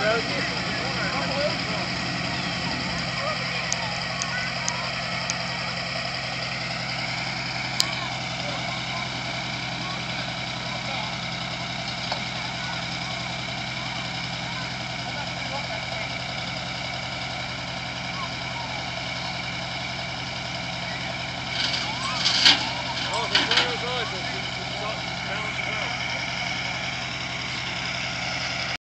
Broken.